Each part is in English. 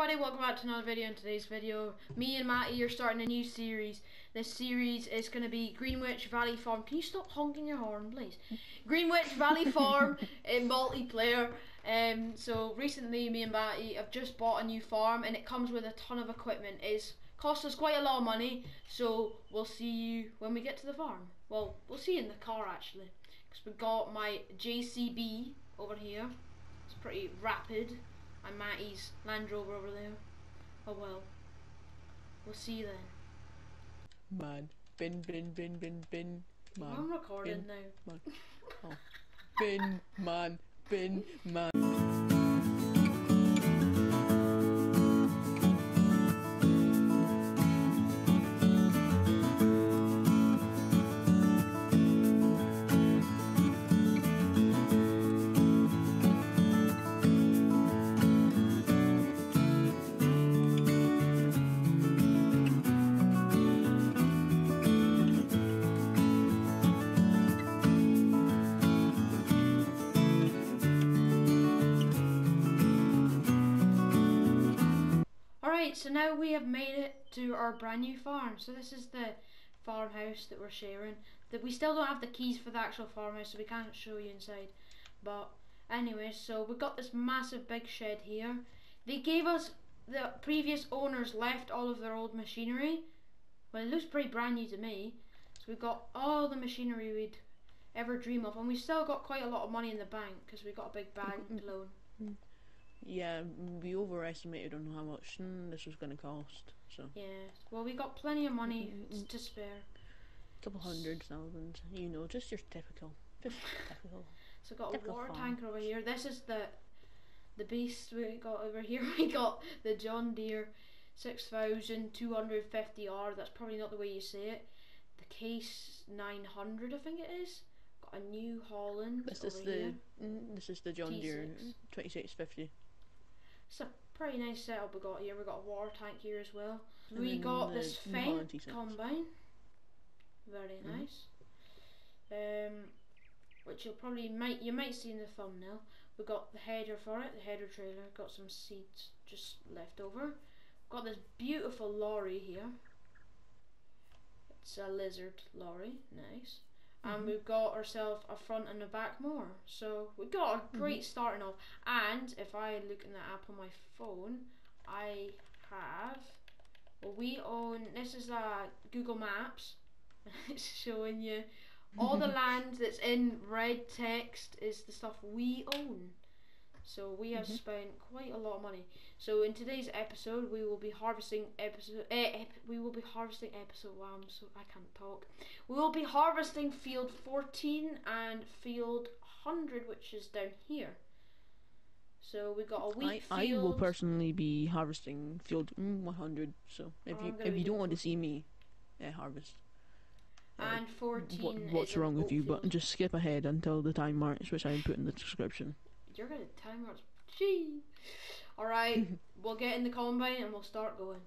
everybody, welcome back to another video. In today's video, me and Matty are starting a new series. This series is going to be Greenwich Valley Farm. Can you stop honking your horn, please? Greenwich Valley Farm in multiplayer. Um, so recently, me and Matty have just bought a new farm, and it comes with a ton of equipment. It's cost us quite a lot of money, so we'll see you when we get to the farm. Well, we'll see you in the car actually, because we got my JCB over here. It's pretty rapid and Matty's Land Rover over there. Oh well. We'll see you then. Man, bin, bin, bin, bin, bin, man. I'm recording bin, now. Man. Oh. bin, man, bin, man. So now we have made it to our brand new farm. So this is the farmhouse that we're sharing. That we still don't have the keys for the actual farmhouse, so we can't show you inside. But anyway, so we've got this massive big shed here. They gave us the previous owners left all of their old machinery. Well, it looks pretty brand new to me. So we've got all the machinery we'd ever dream of, and we still got quite a lot of money in the bank because we got a big bank loan. Mm. Yeah, we overestimated on how much mm, this was going to cost. So, Yeah, well, we got plenty of money Mm, to spare. a couple hundred thousand, you know, just your typical. Just typical. So got a Typical water farm. tanker over here. This is the the beast we got over here. We got the John Deere 6250R. That's probably not the way you say it. The Case 900, I think it is. Got a New Holland This is the here. this is the John Deere T6. Twenty six fifty. It's a pretty nice setup we got here. We got a water tank here as well. And we got this Fendt combine. Very Mhm. nice. Um, which you'll probably might you might see in the thumbnail. We got the header for it, the header trailer. Got some seeds just left over. Got this beautiful lorry here. It's a lizard lorry, nice. And Mhm. we've got ourselves a front and a back more. So we've got a great starting off. And if I look in the app on my phone, I have. Well, we own. This is uh, Google Maps. it's showing you all the land that's in red text is the stuff we own. So we have Mhm. spent quite a lot of money. So in today's episode, we will be harvesting episode. Eh, ep- we will be harvesting episode. Wow, I'm so I can't talk. We will be harvesting field 14 and field 100, which is down here. So we got a I, wheat I field. will personally be harvesting field mm, 100. So if Oh, you if you don't want to see me uh, harvest, and 14. what, what's wrong with you? But just skip ahead until the time marks, which I put in the description. You're gonna time us. Gee. Alright, we'll get in the combine and we'll start going.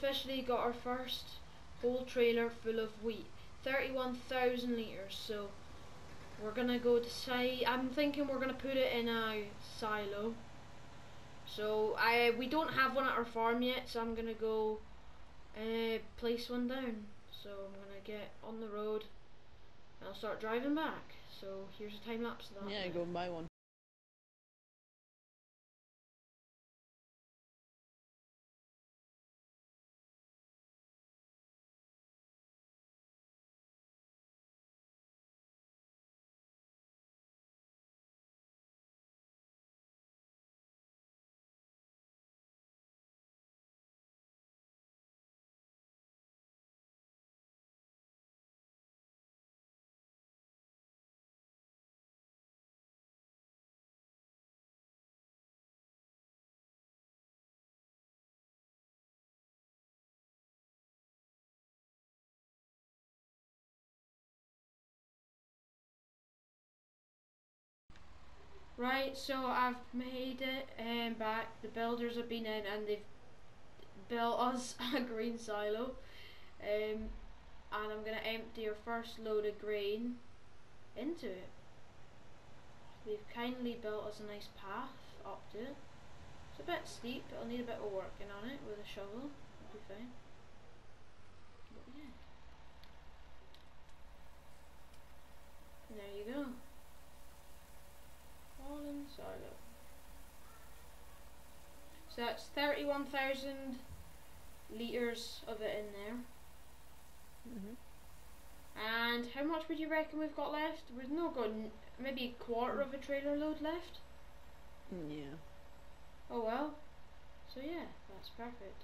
Officially got our first whole trailer full of wheat. 31,000 litres, so we're gonna go decide. I'm thinking we're gonna put it in a silo. So I we don't have one at our farm yet, so I'm gonna go uh, place one down. So I'm gonna get on the road and I'll start driving back. So here's a time lapse of that. Yeah, go and buy one. Right, so I've made it um, back. The builders have been in and they've built us a green silo. Um, and I'm going to empty our first load of grain into it. They've kindly built us a nice path up to it. It's a bit steep, it'll need a bit of working on it with a shovel. It'll be fine. But yeah. There you go. Silo. So that's 31,000 litres of it in there. hmm And how much would you reckon we've got left? We've not got maybe a quarter of a trailer load left. Mm, Yeah. Oh well. So yeah, that's perfect.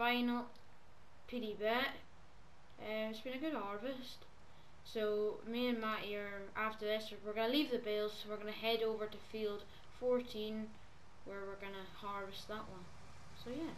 Final pity bit. Um, it's been a good harvest. So me and Matty are after this we're gonna leave the bales so we're gonna head over to field 14 where we're gonna harvest that one. So yeah.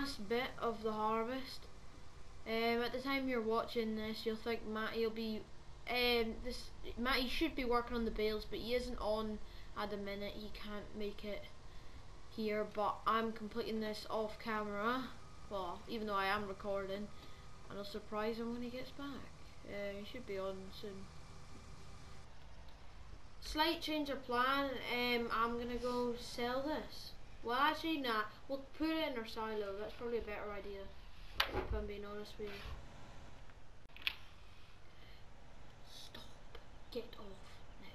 Last bit of the harvest. Um, at the time you're watching this, you'll think Matty will be. Um, this Matty should be working on the bales, but he isn't on at the minute. He can't make it here, but I'm completing this off camera. Well, even though I am recording, and I'll surprise him when he gets back. Uh, he should be on soon. Slight change of plan. Um, I'm gonna go sell this. Well, actually, nah. We'll put it in our silo. That's probably a better idea. If I'm being honest with you. Stop. Get off now.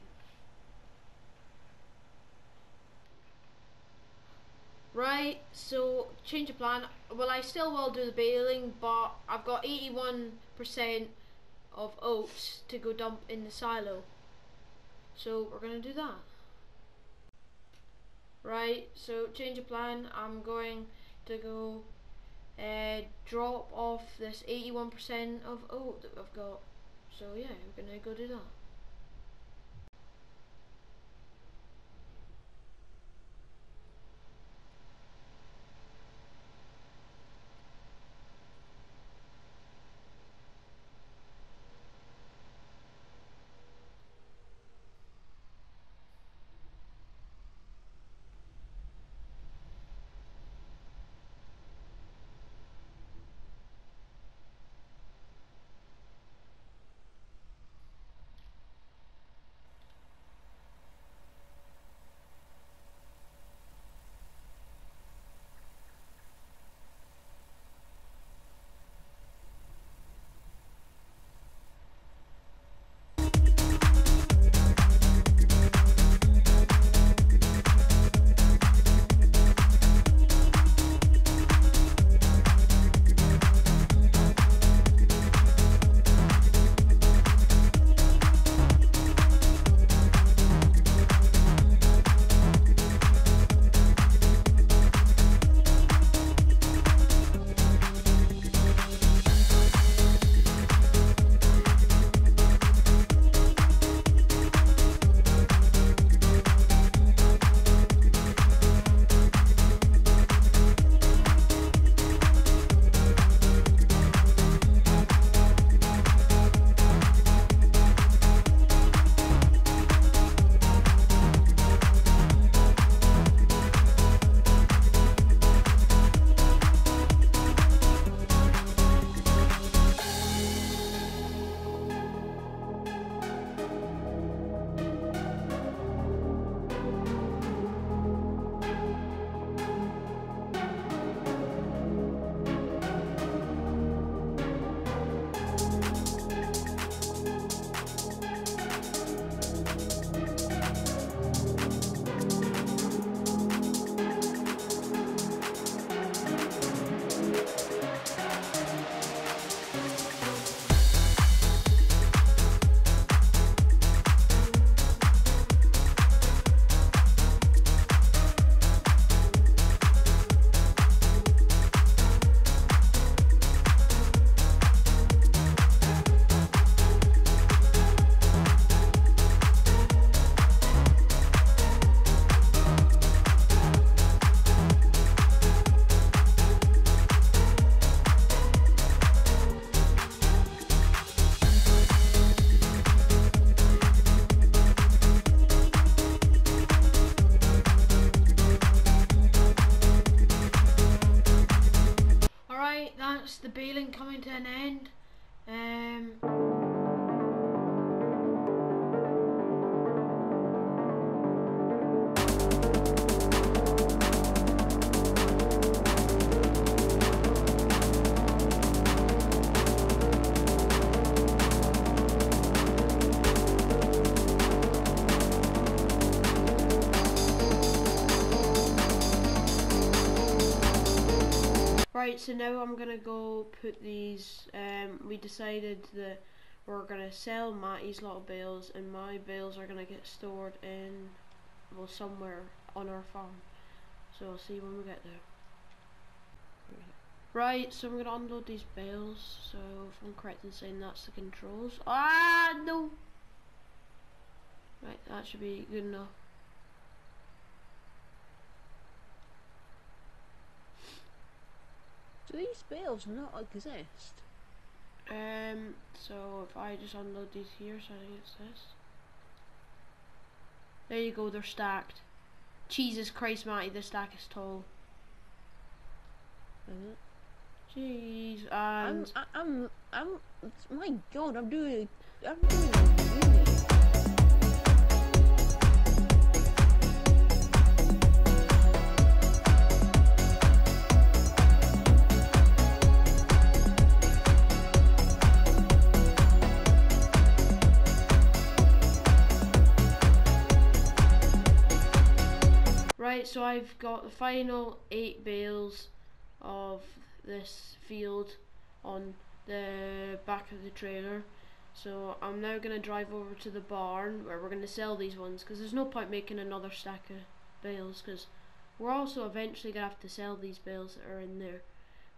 Right, so change of plan. Well, I still will do the baling, but I've got 81% of oats to go dump in the silo. So we're going to do that. Right, so change of plan. I'm going to go uh, drop off this 81% of oat that I've got. So yeah, we're going to go do that. Right, so now I'm gonna go put these. Um, we decided that we're gonna sell Matty's lot of bales, and my bales are gonna get stored in, well, somewhere on our farm. So I'll see when we get there. Right, so I'm gonna unload these bales. So if I'm correct in saying that's the controls. Ah no. Right, that should be good enough. Do these bales not exist? Um, so if I just unload these here, so I think it's this. There you go, they're stacked. Jesus Christ, Matty, the stack is tall. Is it? Jeez, I'm, I- I'm, I'm, my god, I'm doing, I'm doing really. Right, so I've got the final eight bales of this field on the back of the trailer. So I'm now going to drive over to the barn where we're going to sell these ones because there's no point making another stack of bales because we're also eventually going to have to sell these bales that are in there.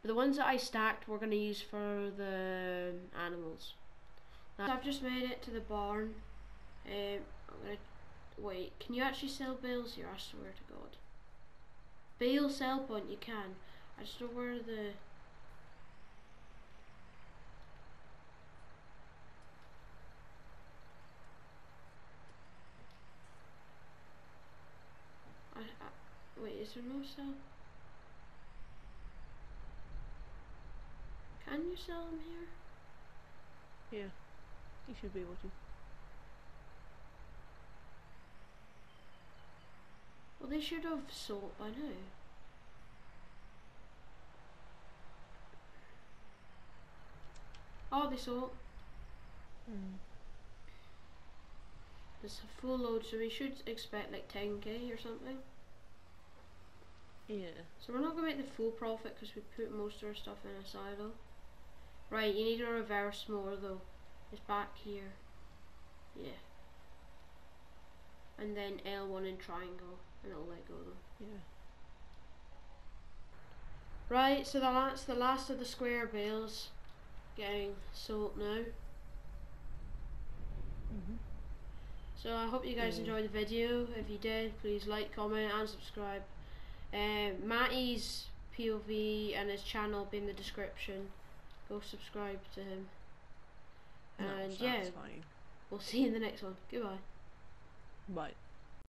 But the ones that I stacked we're going to use for the animals. Now, I've just made it to the barn. Um, I'm going to wait. Can you actually sell bales here? I swear to God. Bale sell point, you can. I just don't where the I, wait, is there no sell? Can you sell them here? Yeah. You should be able to. Well, they should have sold by now. Oh, they sold. Mm. It's a full load, so we should expect like 10k or something. Yeah. So we're not going to make the full profit because we put most of our stuff in a silo. Right, you need to reverse more though. It's back here. Yeah. And then L1 and triangle, and it'll let go though. Yeah. Right, so that's the last of the square bales getting sold now. Mhm. So I hope you guys Mm. enjoyed the video. If you did, please like, comment, and subscribe. Um, Matty's POV and his channel will be in the description. Go subscribe to him. No, And that's yeah, fine. we'll see you in the next one. Goodbye. Bye.